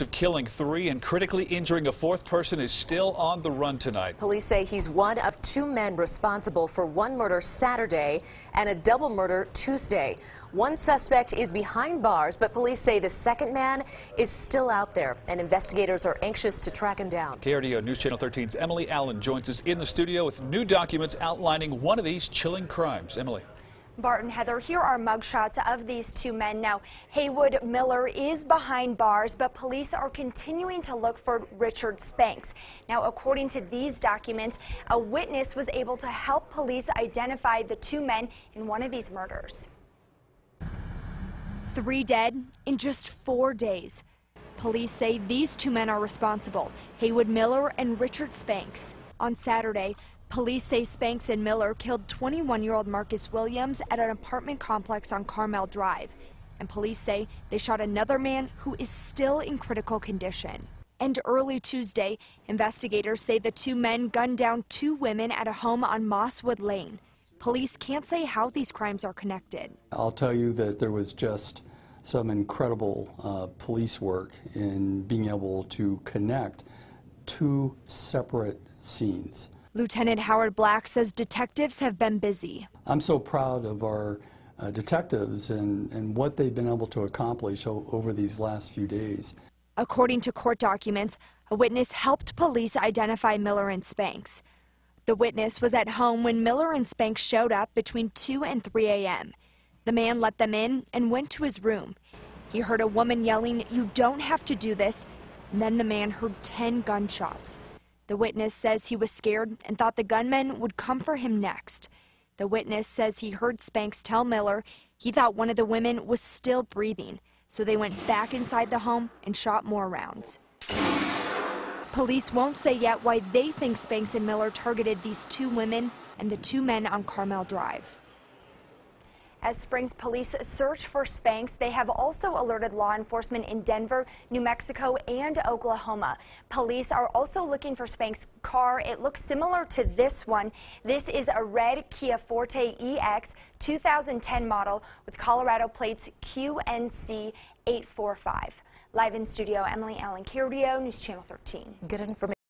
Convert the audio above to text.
of killing three and critically injuring a fourth person is still on the run tonight. Police say he's one of two men responsible for one murder Saturday and a double murder Tuesday. One suspect is behind bars, but police say the second man is still out there, and investigators are anxious to track him down. KRDO News Channel 13's Emily Allen joins us in the studio with new documents outlining one of these chilling crimes. Emily. Barton Heather, here are mugshots of these two men. Now, Haywood Miller is behind bars, but police are continuing to look for Richard Spanks. Now, according to these documents, a witness was able to help police identify the two men in one of these murders. Three dead in just four days. Police say these two men are responsible, Haywood Miller and Richard Spanks. On Saturday, Police say Spanks and Miller killed 21-year-old Marcus Williams at an apartment complex on Carmel Drive. And police say they shot another man who is still in critical condition. And early Tuesday, investigators say the two men gunned down two women at a home on Mosswood Lane. Police can't say how these crimes are connected. I'll tell you that there was just some incredible uh, police work in being able to connect two separate scenes. Lieutenant Howard Black says detectives have been busy. I'm so proud of our uh, detectives and, and what they've been able to accomplish over these last few days. According to court documents, a witness helped police identify Miller and Spanks. The witness was at home when Miller and Spanks showed up between 2 and 3 a.m. The man let them in and went to his room. He heard a woman yelling, You don't have to do this. And then the man heard 10 gunshots. The witness says he was scared and thought the gunman would come for him next. The witness says he heard Spanks tell Miller he thought one of the women was still breathing, so they went back inside the home and shot more rounds. Police won't say yet why they think Spanks and Miller targeted these two women and the two men on Carmel Drive. As Springs police search for Spanks, they have also alerted law enforcement in Denver, New Mexico, and Oklahoma. Police are also looking for Spanks' car. It looks similar to this one. This is a red Kia Forte EX 2010 model with Colorado plates QNC 845. Live in studio, Emily Allen, KRDO News Channel 13. Good information.